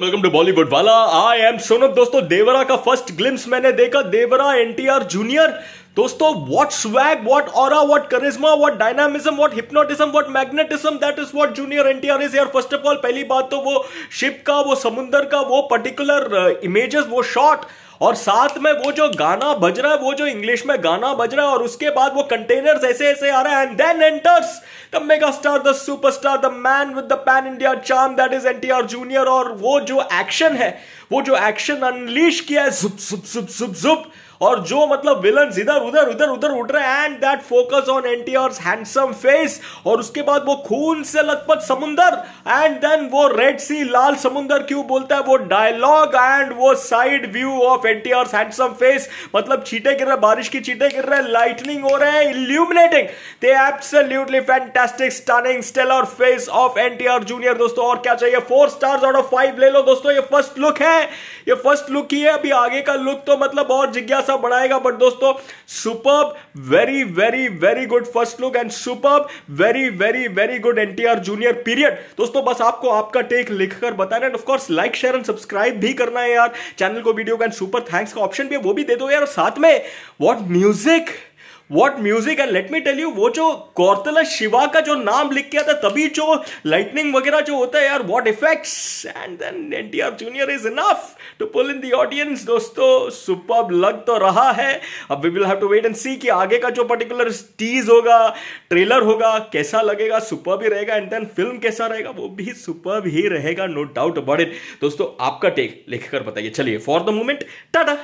Welcome to Bollywood वाला I am Sonam दोस्तों. देवरा का फ़र्स्ट ग्लिम्स मैंने देखा. देवरा एनटीआर जूनियर दोस्तों what swag what aura what charisma what dynamism what hypnotism what magnetism that is what junior NTR is यार first of all पहली बात तो वो शिप का वो समुंदर का वो पर्टिकुलर इमेजेस uh, वो शॉट और साथ में वो जो गाना बज रहा है, वो जो इंग्लिश में गाना बज रहा है और उसके बाद वो कंटेनर्स ऐसे ऐसे आ रहा है and then enters the megastar the superstar the man with the pan India charm that is NTR junior और वो जो एक्शन है, वो जो एक्शन अनलीश किया है जुप जुप जुप जुप जुप और जो मतलब विलन इधर, उधर उधर उधर उठ रहे and that focus on NTR handsome face और उसके बाद वो खून से लथपथ समुंदर एंड देन वो रेड सी लाल समुंदर क्यों बोलता है, वो डायलॉग एंड वो side view of NTR handsome face मतलब चीटे गिर रहे बारिश की चीटे गिर रहे लाइटनिंग हो रहे हैं illuminating they absolutely fantastic stunning stellar face of NTR junior दोस्तों, और क्या चाहिए? Four stars out of five ले लो, दोस्तों, ये फ़र्स्ट लुक है। ये फ़र्स्ट लुक ही है, अभी आगे का लुक तो मतलब और जिज्ञासा बढ़ाएगा बट दोस्तों super very very very good first look and super very very very good NTR junior period दोस्तों, बस आपको आपका टेक लिखकर बताना and of course like share and subscribe भी करना है यार। चैनल को वीडियो का एंड सुपर थैंक्स का ऑप्शन भी है, वो भी दे दो यार। साथ में what music what music and let me tell you वो जो कौरतला शिवा का जो नाम लिख के आता तभी जो लाइटनिंग वगैरह जो होता है यार what effects and then N T R junior is enough to pull in the audience दोस्तों सुपर लग तो रहा है। अब we will have to wait and see कि आगे का जो पर्टिकुलर टीज होगा ट्रेलर होगा, कैसा लगेगा सुपर भी रहेगा एंड देन फ़िल्म कैसा रहेगा, वो भी सुपर ही रहेगा नो डाउट अबाउट इट दोस्तों, आपका टेक लिखकर बताइए। चलिए फॉर द मोमेंट टाटा